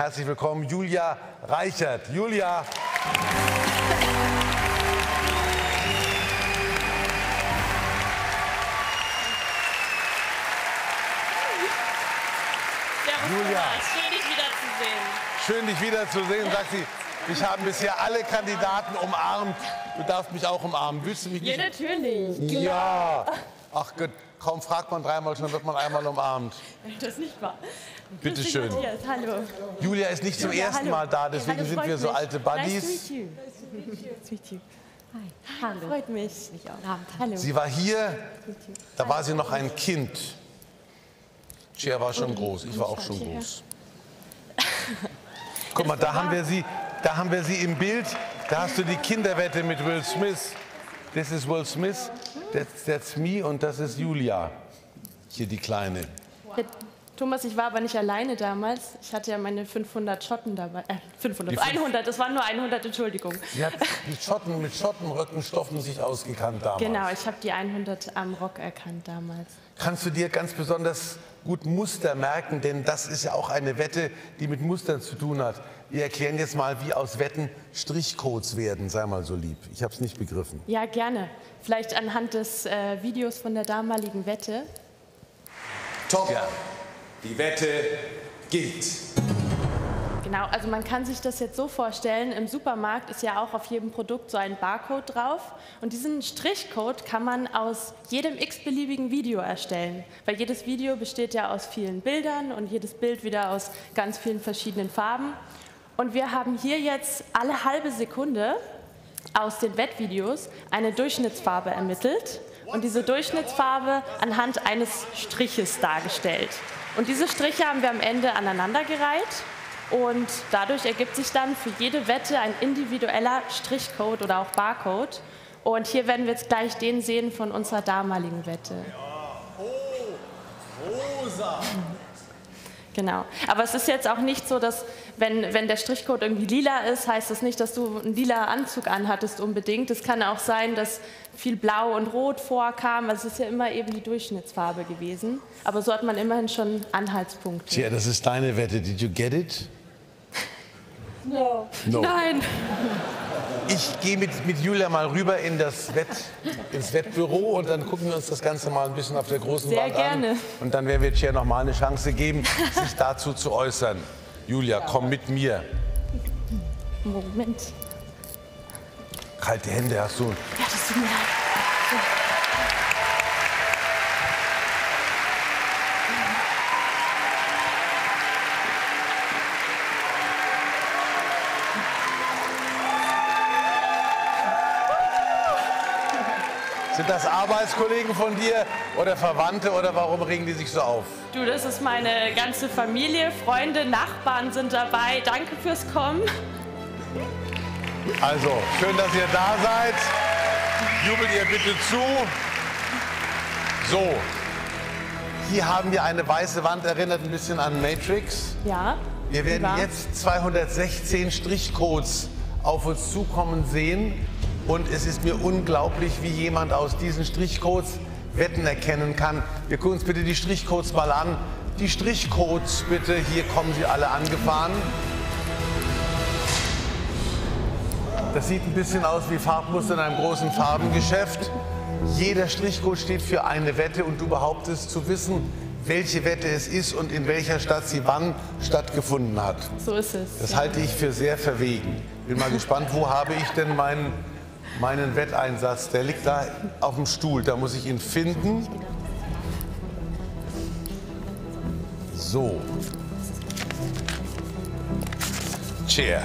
Herzlich willkommen, Julia Reichert. Julia. Julia. Schön, dich wiederzusehen. Schön, dich wiederzusehen. Sagt sie, ich habe bisher alle Kandidaten umarmt. Du darfst mich auch umarmen. Willst du mich Ja, nicht? natürlich. Ja. Ach Gott, kaum fragt man dreimal, schon wird man einmal umarmt. Das ist nicht wahr. Bitte schön. Matthias, hallo. Julia ist nicht zum ersten hallo. Mal da, deswegen Hallo, sind wir so mich. alte Buddies. Nice to meet you. Nice to meet you. Hallo. Freut mich. Hallo. Sie war hier, da war sie noch ein Kind. Cher war schon groß, ich war auch schon groß. Guck mal, da haben wir sie, da haben wir sie im Bild. Da hast du die Kinderwette mit Will Smith. Das ist Will Smith, that's, that's me und das ist Julia. Hier die Kleine. Ja, Thomas, ich war aber nicht alleine damals. Ich hatte ja meine 500 Schotten dabei. Äh, 500, Die fünf- 100, das waren nur 100, Entschuldigung. Sie hat die Schotten mit Schottenrückenstoffen sich ausgekannt damals. Genau, ich habe die 100 am Rock erkannt damals. Kannst du dir ganz besonders gut Muster merken, denn das ist ja auch eine Wette, die mit Mustern zu tun hat. Wir erklären jetzt mal, wie aus Wetten Strichcodes werden. Sei mal so lieb. Ich habe es nicht begriffen. Ja, gerne. Vielleicht anhand des äh, Videos von der damaligen Wette. Top. Die Wette gilt. Genau, also man kann sich das jetzt so vorstellen, im Supermarkt ist ja auch auf jedem Produkt so ein Barcode drauf und diesen Strichcode kann man aus jedem x-beliebigen Video erstellen, weil jedes Video besteht ja aus vielen Bildern und jedes Bild wieder aus ganz vielen verschiedenen Farben. Und wir haben hier jetzt alle halbe Sekunde aus den Wettvideos eine Durchschnittsfarbe ermittelt und diese Durchschnittsfarbe anhand eines Striches dargestellt. Und diese Striche haben wir am Ende aneinandergereiht und dadurch ergibt sich dann für jede Wette ein individueller Strichcode oder auch Barcode. Und hier werden wir jetzt gleich den sehen von unserer damaligen Wette. Genau. Aber es ist jetzt auch nicht so, dass wenn, wenn der Strichcode irgendwie lila ist, heißt das nicht, dass du einen lila Anzug anhattest unbedingt. Es kann auch sein, dass viel Blau und Rot vorkam. Also es ist ja immer eben die Durchschnittsfarbe gewesen. Aber so hat man immerhin schon Anhaltspunkte. Tja, das ist deine Wette. Did you get it? No. No. Nein. Ich gehe mit, mit Julia mal rüber in das Wett, ins Wettbüro und dann gucken wir uns das Ganze mal ein bisschen auf der großen Sehr Wand gerne. an. Und dann werden wir Cher noch mal eine Chance geben, sich dazu zu äußern. Julia, komm mit mir. Moment. Kalte Hände hast du. Ja, das tut mir leid. Sind das Arbeitskollegen von dir oder Verwandte oder warum regen die sich so auf? Du, das ist meine ganze Familie, Freunde, Nachbarn sind dabei. Danke fürs Kommen. Also, schön, dass ihr da seid. Jubelt ihr bitte zu. So, hier haben wir eine weiße Wand, erinnert ein bisschen an Matrix. Ja. Wir werden jetzt 216 Strichcodes auf uns zukommen sehen. Und es ist mir unglaublich, wie jemand aus diesen Strichcodes Wetten erkennen kann. Wir gucken uns bitte die Strichcodes mal an. Die Strichcodes bitte, hier kommen sie alle angefahren. Das sieht ein bisschen aus wie Farbmuster in einem großen Farbengeschäft. Jeder Strichcode steht für eine Wette und du behauptest zu wissen, welche Wette es ist und in welcher Stadt sie wann stattgefunden hat. So ist es. Das halte ich für sehr verwegen. Bin mal gespannt, wo habe ich denn meinen, meinen Wetteinsatz? Der liegt da auf dem Stuhl, da muss ich ihn finden. So. Chair.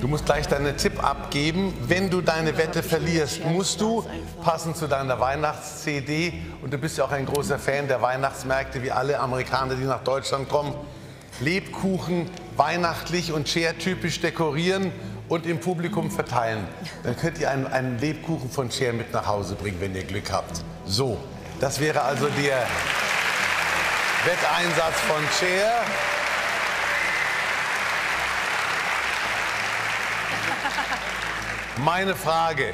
Du musst gleich deinen Tipp abgeben. Wenn du deine Wette verlierst, musst du, passend zu deiner Weihnachts-CD, und du bist ja auch ein großer Fan der Weihnachtsmärkte, wie alle Amerikaner, die nach Deutschland kommen, Lebkuchen weihnachtlich und Cher-typisch dekorieren und im Publikum verteilen. Dann könnt ihr einen, einen Lebkuchen von Cher mit nach Hause bringen, wenn ihr Glück habt. So, das wäre also der Wetteinsatz von Cher. Meine Frage,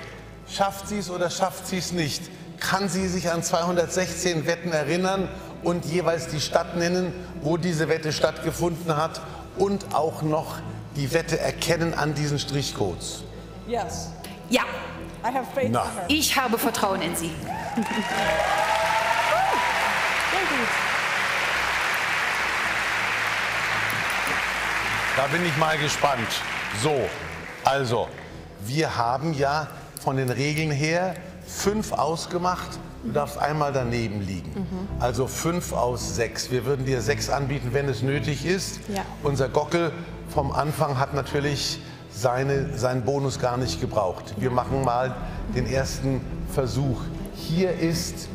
schafft sie es oder schafft sie es nicht? Kann sie sich an 216 Wetten erinnern und jeweils die Stadt nennen, wo diese Wette stattgefunden hat und auch noch die Wette erkennen an diesen Strichcodes. Yes. Ja, I have faith Na. in her. ich habe Vertrauen in Sie. Sehr gut. Da bin ich mal gespannt. So, also, wir haben ja von den Regeln her fünf ausgemacht. Du darfst einmal daneben liegen. Also fünf aus sechs. Wir würden dir sechs anbieten, wenn es nötig ist. Ja. Unser Gockel vom Anfang hat natürlich seine, seinen Bonus gar nicht gebraucht. Wir machen mal den ersten Versuch. Hier ist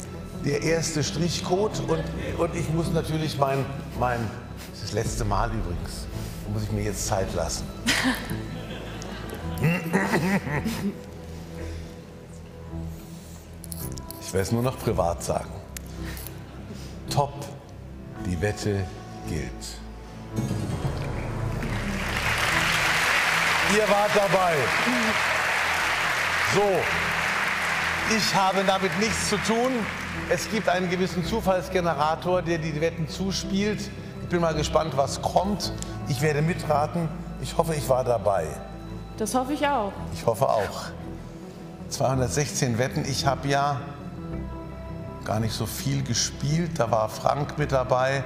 der erste Strichcode und, und ich muss natürlich mein, mein, das ist das letzte Mal übrigens, da muss ich mir jetzt Zeit lassen. Ich werde es nur noch privat sagen. Top, die Wette gilt. Ihr wart dabei. So, ich habe damit nichts zu tun. Es gibt einen gewissen Zufallsgenerator, der die Wetten zuspielt. Ich bin mal gespannt, was kommt. Ich werde mitraten. Ich hoffe, ich war dabei. Das hoffe ich auch. Ich hoffe auch. 216 Wetten. Ich habe ja gar nicht so viel gespielt. Da war Frank mit dabei,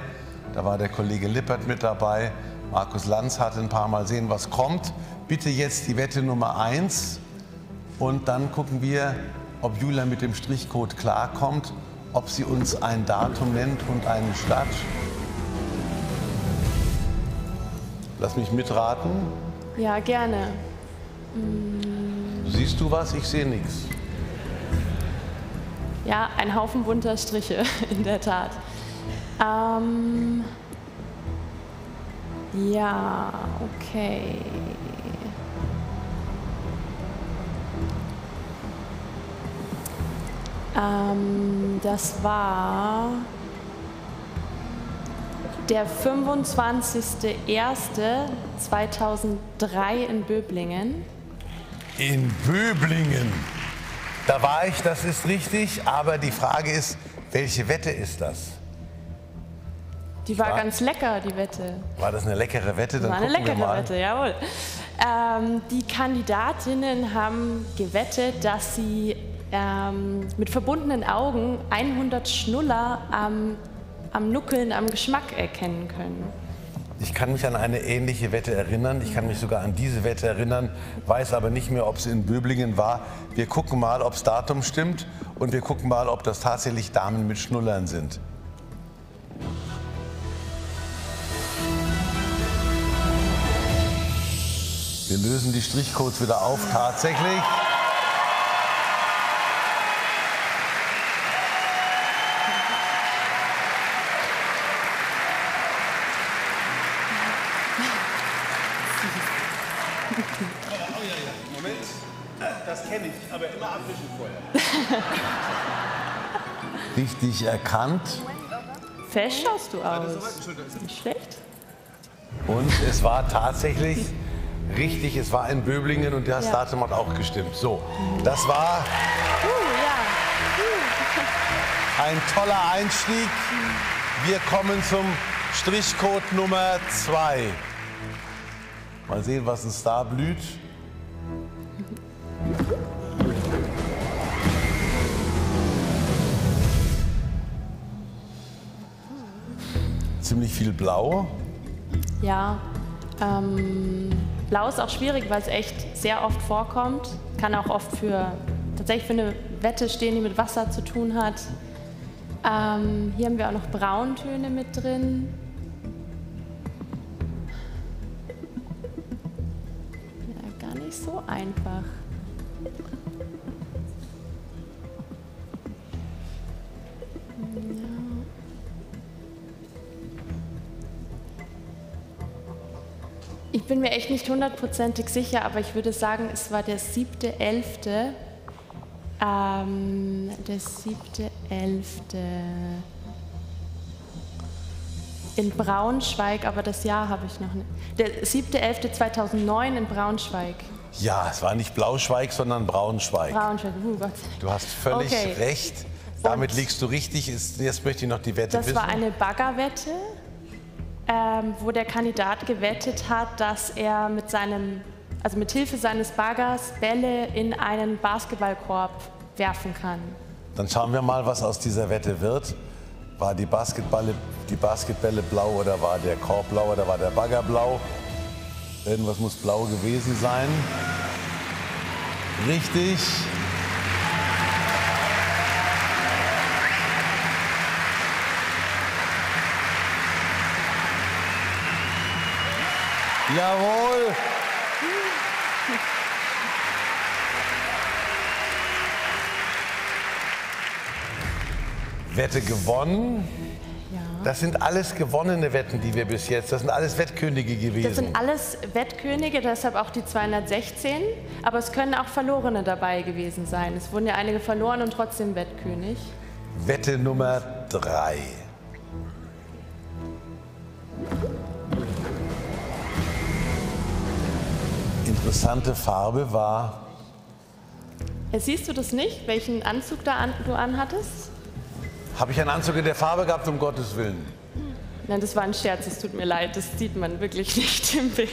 da war der Kollege Lippert mit dabei. Markus Lanz hatte ein paar Mal sehen, was kommt. Bitte jetzt die Wette Nummer 1 und dann gucken wir, ob Julia mit dem Strichcode klarkommt, ob sie uns ein Datum nennt und eine Stadt. Lass mich mitraten. Ja, gerne. Siehst du was? Ich sehe nichts. Ja, ein Haufen bunter Striche, in der Tat. Ähm, ja, okay. Ähm, das war der 25.01.2003 in Böblingen. In Böblingen. Da war ich, das ist richtig, aber die Frage ist, welche Wette ist das? Die war War- ganz lecker, die Wette. War das eine leckere Wette? Dann war eine leckere. Wette, jawohl. Ähm, die Kandidatinnen haben gewettet, dass sie ähm, mit verbundenen Augen 100 Schnuller am, am Nuckeln, am Geschmack erkennen können. Ich kann mich an eine ähnliche Wette erinnern. Ich kann mich sogar an diese Wette erinnern, weiß aber nicht mehr, ob es in Böblingen war. Wir gucken mal, ob das Datum stimmt und wir gucken mal, ob das tatsächlich Damen mit Schnullern sind. Wir lösen die Strichcodes wieder auf, tatsächlich. Moment, das kenne ich, aber immer abwischen vorher. Richtig erkannt. Fesch schaust du aus. Nicht schlecht. Und es war tatsächlich richtig, es war in Böblingen und das Ja. Datum hat auch gestimmt. So, das war ja. ein toller Einstieg. Wir kommen zum Strichcode Nummer 2. Mal sehen, was uns da blüht. Ziemlich viel Blau. Ja, ähm, Blau ist auch schwierig, weil es echt sehr oft vorkommt. Kann auch oft für tatsächlich für eine Wette stehen, die mit Wasser zu tun hat. Ähm, hier haben wir auch noch Brauntöne mit drin. Ja, gar nicht so einfach. Echt nicht hundertprozentig sicher, aber ich würde sagen, es war der siebte, elfte. Ähm, der siebte, elfte. In Braunschweig, aber das Jahr habe ich noch nicht. Der siebte, elfte 2009 in Braunschweig. Ja, es war nicht Blauschweig, sondern Braunschweig. Braunschweig, oh Gott. Du hast völlig Okay. recht. Damit liegst du richtig. Jetzt möchte ich noch die Wette Das wissen. war eine Baggerwette, ähm, wo der Kandidat gewettet hat, dass er mit seinem, also mit Hilfe seines Baggers Bälle in einen Basketballkorb werfen kann. Dann schauen wir mal, was aus dieser Wette wird. War die, Basketballe, die Basketbälle blau oder war der Korb blau oder war der Bagger blau? Irgendwas muss blau gewesen sein. Richtig. Jawohl. Wette gewonnen. Das sind alles gewonnene Wetten, die wir bis jetzt. Das sind alles Wettkönige gewesen. Das sind alles Wettkönige, deshalb auch die 216. Aber es können auch Verlorene dabei gewesen sein. Es wurden ja einige verloren und trotzdem Wettkönig. Wette Nummer drei. Interessante Farbe war Jetzt siehst du das nicht, welchen Anzug da an, du anhattest? Habe ich einen Anzug in der Farbe gehabt, um Gottes Willen? Nein, das war ein Scherz, es tut mir leid, das sieht man wirklich nicht im Bild.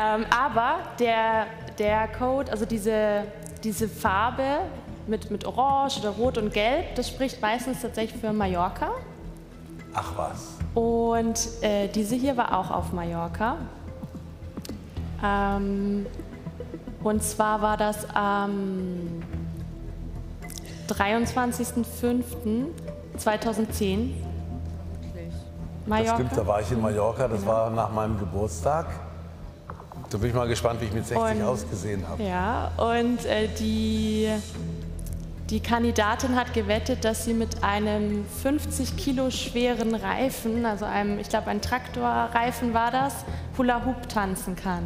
Ähm, aber der, der Code, also diese, diese Farbe mit, mit Orange oder Rot und Gelb, das spricht meistens tatsächlich für Mallorca. Ach was. Und äh, diese hier war auch auf Mallorca. Ähm, und zwar war das am 23.05.2010. Das Mallorca. stimmt, da war ich in Mallorca, das war nach meinem Geburtstag. Da bin ich mal gespannt, wie ich mit 60 Und- ausgesehen habe. Ja, und äh, die, die Kandidatin hat gewettet, dass sie mit einem 50 Kilo schweren Reifen, also einem, ich glaube, ein Traktorreifen war das, Hula Hoop tanzen kann.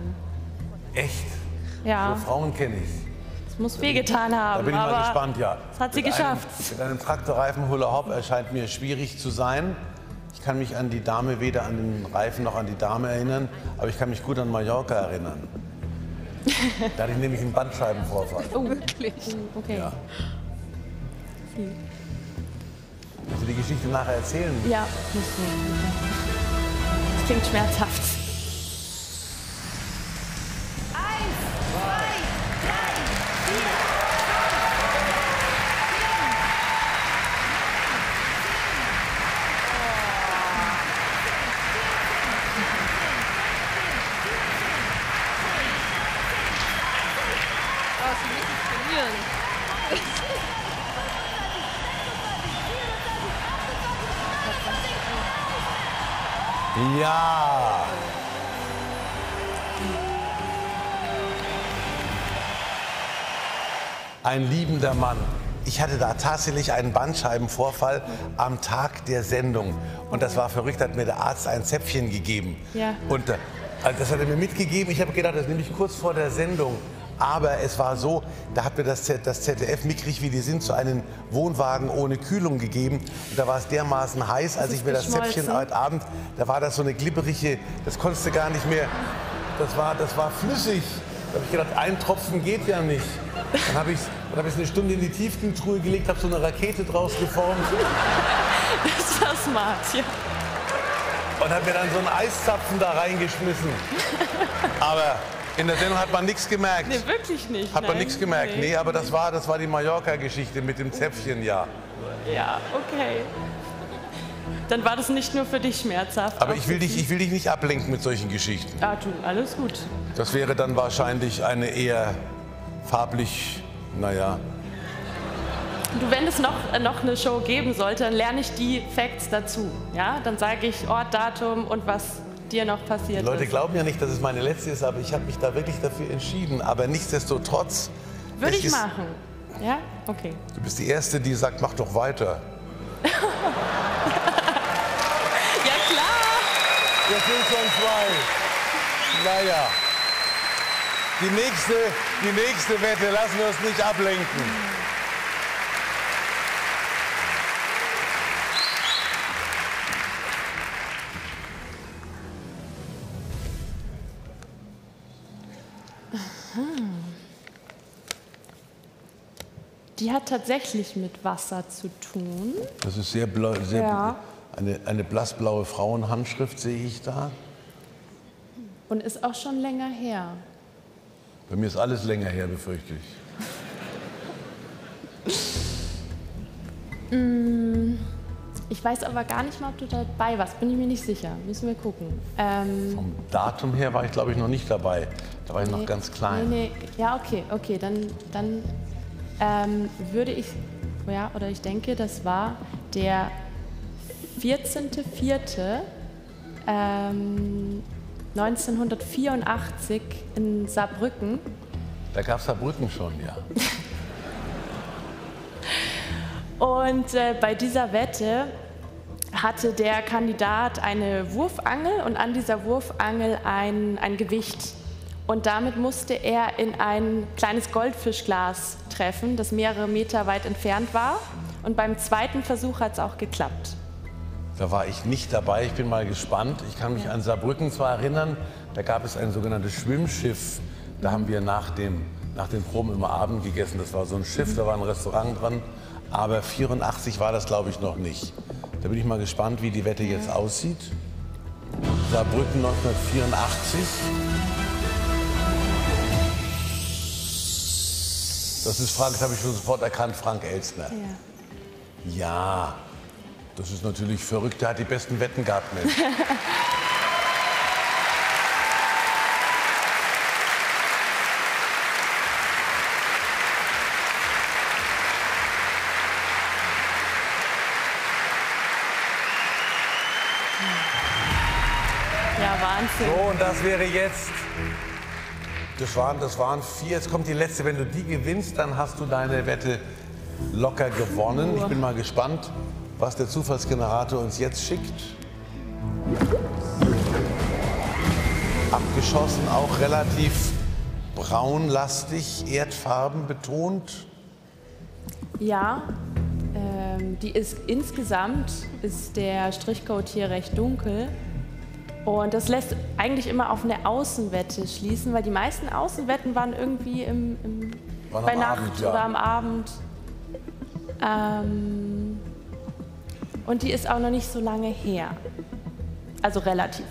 Echt? Ja, So Frauen kenne ich. das muss wehgetan haben. Da bin ich aber mal gespannt, ja. Das hat sie Mit geschafft. Einem, mit einem Traktorreifen Hula Hop erscheint mir schwierig zu sein. Ich kann mich an die Dame weder an den Reifen noch an die Dame erinnern, aber ich kann mich gut an Mallorca erinnern. da hatte ich nämlich einen Bandscheibenvorfall. Oh, wirklich? Okay. Ja. Willst du die Geschichte nachher erzählen? Ja, müssen wir. Das klingt schmerzhaft. Ja. Ein liebender Mann. Ich hatte da tatsächlich einen Bandscheibenvorfall am Tag der Sendung. Und das war verrückt, hat mir der Arzt ein Zäpfchen gegeben. Ja. Und äh, also das hat er mir mitgegeben. Ich habe gedacht, das nehme ich kurz vor der Sendung. Aber es war so, da hat mir das, Z- das ZDF, mickrig wie die sind, so einen Wohnwagen ohne Kühlung gegeben. Und da war es dermaßen heiß, als ich mir das Zäpfchen heute Abend, da war das so eine glibberige, das konntest du gar nicht mehr, das war, das war flüssig. Da habe ich gedacht, ein Tropfen geht ja nicht. Dann habe ich es hab eine Stunde in die Tiefkühltruhe gelegt, habe so eine Rakete draus geformt Das war smart, ja. und habe mir dann so einen Eiszapfen da reingeschmissen. Aber in der Sendung hat man nichts gemerkt. Nee, wirklich nicht. Hat man nichts gemerkt. Nee, aber das war, das war die Mallorca-Geschichte mit dem Zäpfchen, ja. Ja, okay. Dann war das nicht nur für dich schmerzhaft. Aber ich will, dich, ich will dich nicht ablenken mit solchen Geschichten. Ah, du, alles gut. Das wäre dann wahrscheinlich eine eher farblich, naja. Du, wenn es noch, äh, noch eine Show geben sollte, dann lerne ich die Facts dazu. Ja, dann sage ich Ort, Datum und was dir noch passiert Die Leute ist. glauben ja nicht, dass es meine letzte ist, aber ich habe mich da wirklich dafür entschieden. Aber nichtsdestotrotz. Würde ich machen. Ja, okay. Du bist die Erste, die sagt, mach doch weiter. Ja, klar. Das sind schon zwei. Naja. Die nächste, die nächste Wette lassen wir uns nicht ablenken. Die hat tatsächlich mit Wasser zu tun. Das ist sehr, blau, sehr Ja. eine, eine blassblaue Frauenhandschrift sehe ich da. Und ist auch schon länger her. Bei mir ist alles länger her, befürchte ich. Ich weiß aber gar nicht mal, ob du dabei warst. Bin ich mir nicht sicher. Müssen wir gucken. Ähm, Vom Datum her war ich, glaube ich, noch nicht dabei. Da war ich noch nee, ganz klein. Nee, nee. Ja, okay, okay. Dann, dann ähm, würde ich, ja, oder ich denke, das war der 14.04. Ähm, 1984 in Saarbrücken. Da gab es Saarbrücken schon, ja. Und äh, bei dieser Wette hatte der Kandidat eine Wurfangel und an dieser Wurfangel ein, ein Gewicht. Und damit musste er in ein kleines Goldfischglas treffen, das mehrere Meter weit entfernt war. Und beim zweiten Versuch hat es auch geklappt. Da war ich nicht dabei. Ich bin mal gespannt. Ich kann mich an Saarbrücken zwar erinnern, da gab es ein sogenanntes Schwimmschiff. Da haben wir nach, dem, nach den Proben immer Abend gegessen. Das war so ein Schiff, da war ein Restaurant dran. Aber 84 war das, glaube ich, noch nicht. Da bin ich mal gespannt, wie die Wette jetzt aussieht. Saarbrücken 1984. Das ist Frank, das habe ich schon sofort erkannt, Frank Elstner. Ja, das ist natürlich verrückt. Der hat die besten Wetten gehabt, Mensch. Ja, Wahnsinn. So, und das wäre jetzt. Das waren, das waren vier. Jetzt kommt die letzte. Wenn du die gewinnst, dann hast du deine Wette locker gewonnen. Ich bin mal gespannt, was der Zufallsgenerator uns jetzt schickt. Abgeschossen, auch relativ braunlastig, Erdfarben betont. Ja, ähm, die ist insgesamt ist der Strichcode hier recht dunkel. Und das lässt eigentlich immer auf eine Außenwette schließen, weil die meisten Außenwetten waren irgendwie im, im, Waren bei Nacht Abend, ja. oder am Abend. Ähm, und die ist auch noch nicht so lange her. Also relativ.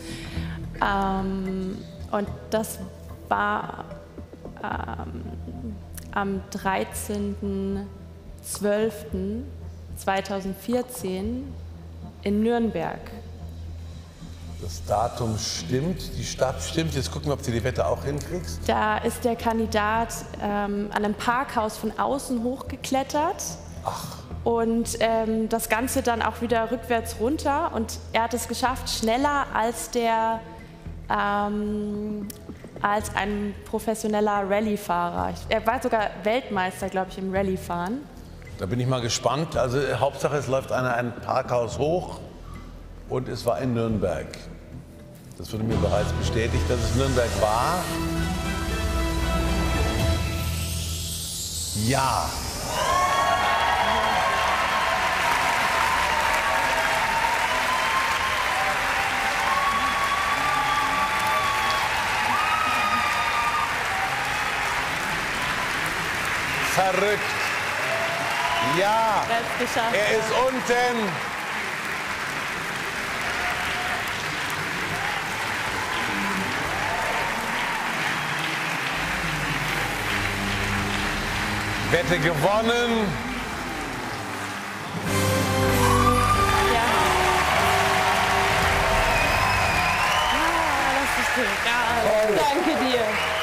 ähm, und das war ähm, am 13.12.2014 in Nürnberg. Das Datum stimmt, die Stadt stimmt. Jetzt gucken wir, ob du die Wette auch hinkriegst. Da ist der Kandidat ähm, an einem Parkhaus von außen hochgeklettert. Und ähm, das Ganze dann auch wieder rückwärts runter. Und er hat es geschafft, schneller als der ähm, als ein professioneller Rallye-Fahrer. Er war sogar Weltmeister, glaube ich, im Rallye-Fahren. Da bin ich mal gespannt. Also Hauptsache, es läuft einer ein Parkhaus hoch und es war in Nürnberg. Das wurde mir bereits bestätigt, dass es Nürnberg war. Ja. Verrückt. Ja. Er. Er ist unten. Wette gewonnen. Ja. Ah, das ist egal. Danke dir.